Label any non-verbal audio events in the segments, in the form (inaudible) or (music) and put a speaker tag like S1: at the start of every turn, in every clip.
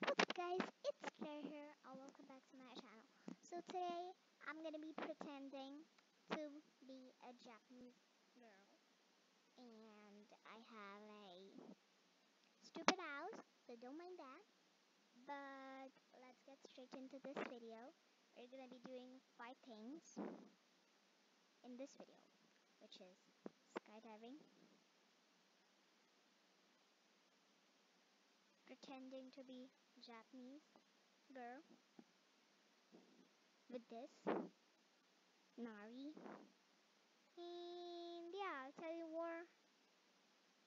S1: What's up guys, it's Claire here and welcome back to my channel. So today I'm gonna be pretending to be a Japanese girl and I have a stupid house, so don't mind that. But let's get straight into this video. We're gonna be doing five things in this video, which is skydiving, pretending to be Japanese girl with this Nari. And yeah, I'll tell you more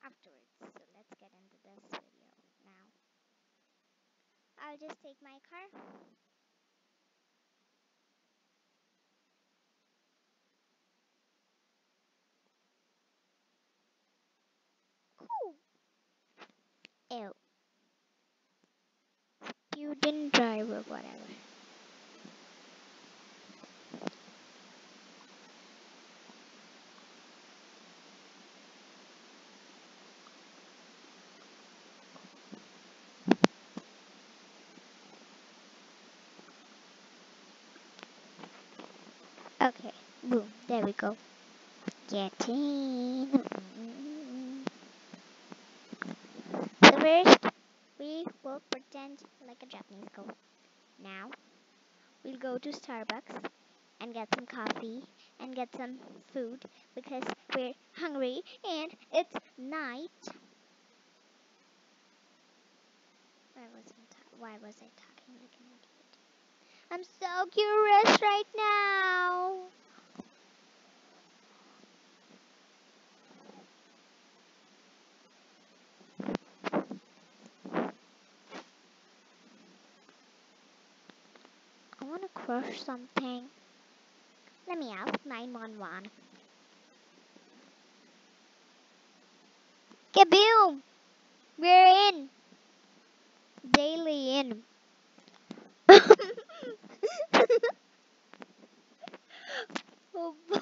S1: afterwards. So let's get into this video now. I'll just take my car. Cool. Ew. Driver, whatever. Okay, boom, there we go. Get in. So first, we will pretend like a Japanese girl. Now, we'll go to Starbucks and get some coffee and get some food because we're hungry and it's night. Why was I, why was I talking like an idiot? I'm so curious right now. Crush something. Let me out. 911. Kaboom! We're in. Daily in. (laughs) (laughs) oh (laughs) boy.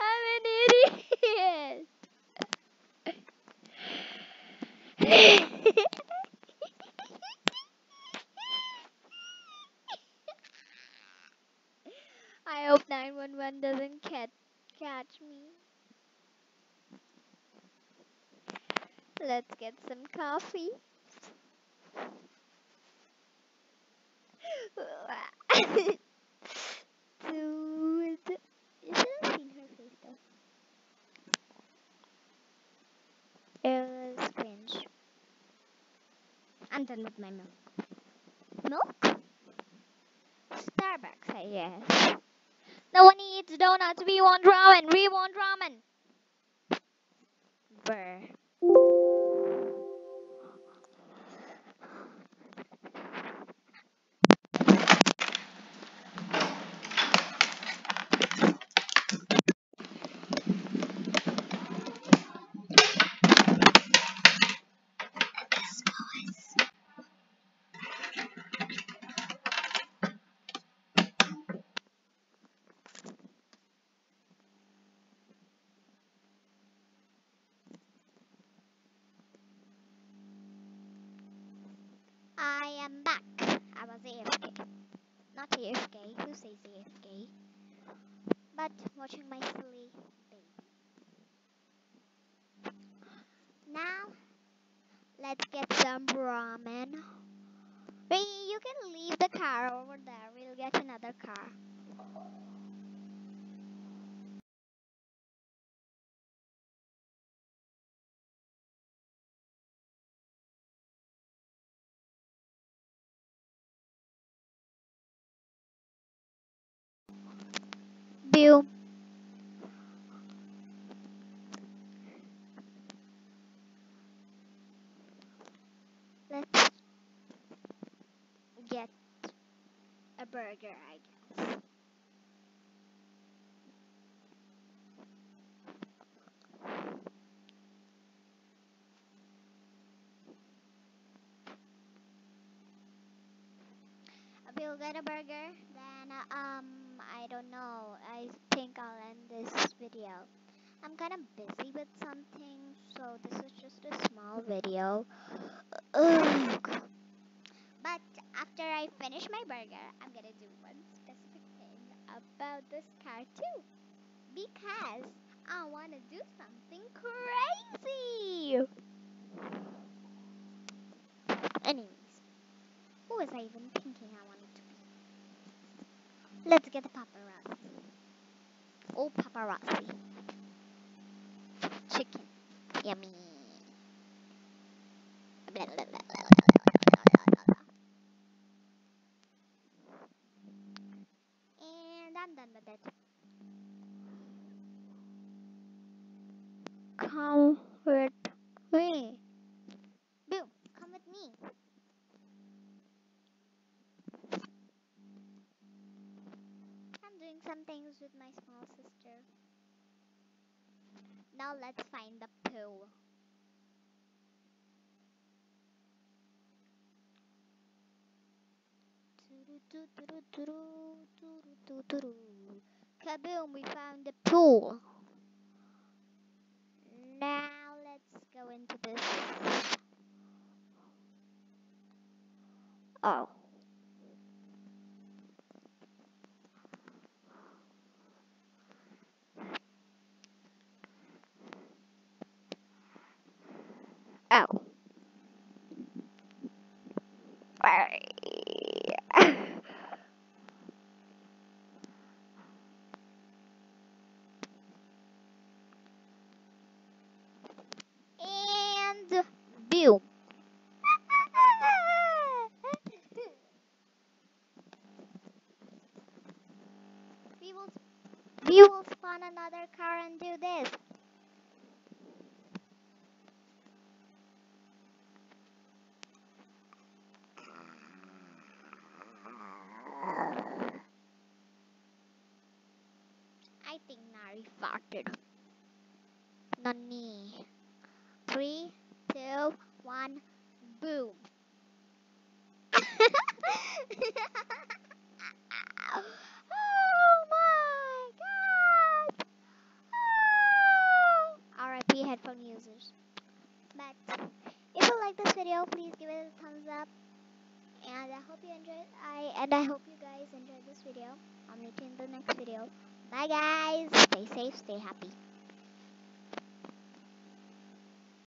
S1: I'm an idiot. I hope 911 doesn't catch catch me. Let's get some coffee. (laughs) Dude. You should have seen her face though. It was cringe. I'm done with my milk. Milk? Starbucks, I guess. No one eats donuts. We want ramen. We want ramen. Brr. I am back. I was AFK. Not Who says AFK? But watching my silly baby. Now, let's get some ramen. Wait, you can leave the car over there. We'll get another car. Bill. Let's get a burger, I guess. We'll get a burger, then uh, um I don't know. I think I'll end this video. I'm kind of busy with something, so this is just a small video. Ugh. After I finish my burger, I'm gonna do one specific thing about this car too. because I want to do something crazy. Anyways, who was I even thinking I wanted to be? Let's get the paparazzi. Oh, paparazzi. Chicken. Yummy. Blah, blah, blah, blah, blah. And I'm done with it. Come with me. Boom, come with me. I'm doing some things with my small sister. Now let's find the pool. Kaboom, we found the pool. Now let's go into this. Oh. Oh. and boom. we will we spawn another car and do this. I think Nari farted. Nani. Three, two, one, boom. oh my god! Oh. RIP headphone users. But if you like this video, please give it a thumbs up. And I hope you enjoyed. I and I hope you guys enjoyed this video. I'll meet you in the next video. Bye guys. Stay safe. Stay happy.